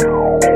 No.